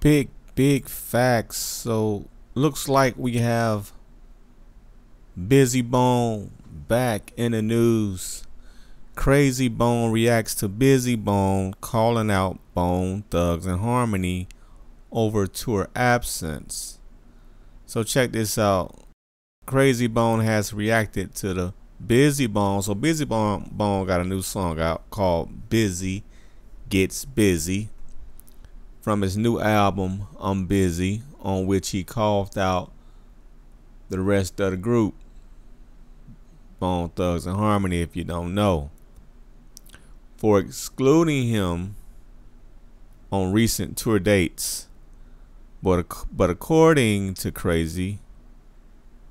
Big, big facts. So, looks like we have Bizzy Bone back in the news. Krayzie Bone reacts to Bizzy Bone calling out Bone Thugs and Harmony over tour absence. So check this out. Krayzie Bone has reacted to the Bizzy Bone. So Bizzy Bone, Bone got a new song out called Busy Gets Busy from his new album I'm Busy on which he coughed out the rest of the group. Bone Thugs and Harmony if you don't know. For excluding him on recent tour dates. But but according to Krayzie,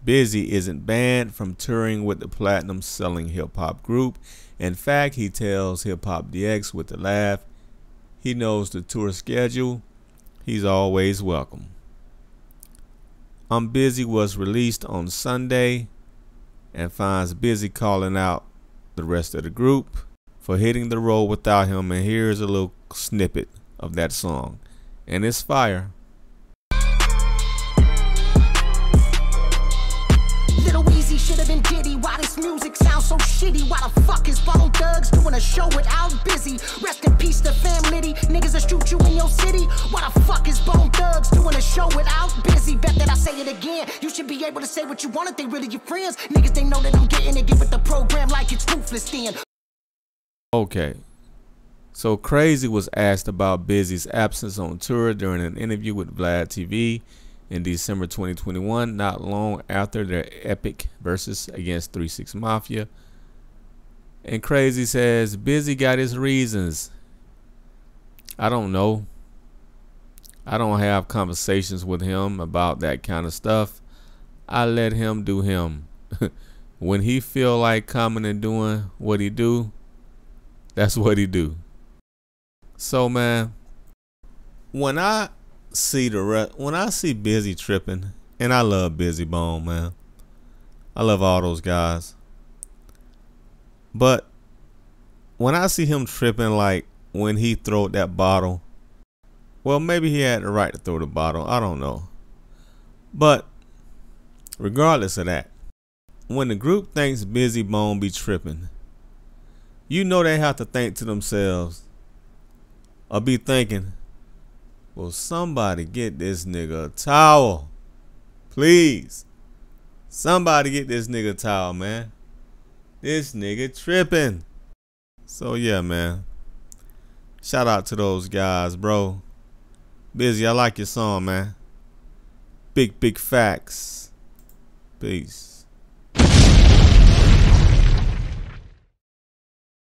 Bizzy isn't banned from touring with the platinum selling hip hop group. In fact, he tells Hip Hop DX with a laugh, he knows the tour schedule. He's always welcome. I'm Busy was released on Sunday and finds Bizzy calling out the rest of the group for hitting the road without him. And here's a little snippet of that song. And it's fire. Diddy. Why this music sounds so shitty? Why the fuck is Bone Thugs doing a show without Bizzy? Rest in peace to Fam Liddy. Niggas that shoot you in your city. Why the fuck is Bone Thugs doing a show without Bizzy? Bet that I say it again. You should be able to say what you want if they really your friends. Niggas, they know that I'm getting it. Get with the program like it's ruthless then. Okay. So Krayzie was asked about Bizzy's absence on tour during an interview with Vlad TV in December 2021, not long after their epic Verzuz against 3 6 Mafia. And Krayzie says, Bizzy got his reasons. I don't know. I don't have conversations with him about that kind of stuff. I let him do him. when he feel like coming and doing what he do, that's what he do. So man, when I see the re- when I see Bizzy tripping, and I love Bizzy Bone, man. I love all those guys. But when I see him tripping like when he threw that bottle, well, maybe he had the right to throw the bottle. I don't know. But regardless of that, when the group thinks Bizzy Bone be tripping, you know they have to think to themselves or be thinking, Will somebody get this nigga a towel? Please. Somebody get this nigga a towel, man. This nigga tripping. So yeah, man. Shout out to those guys, bro. Bizzy, I like your song, man. Big, big facts. Peace.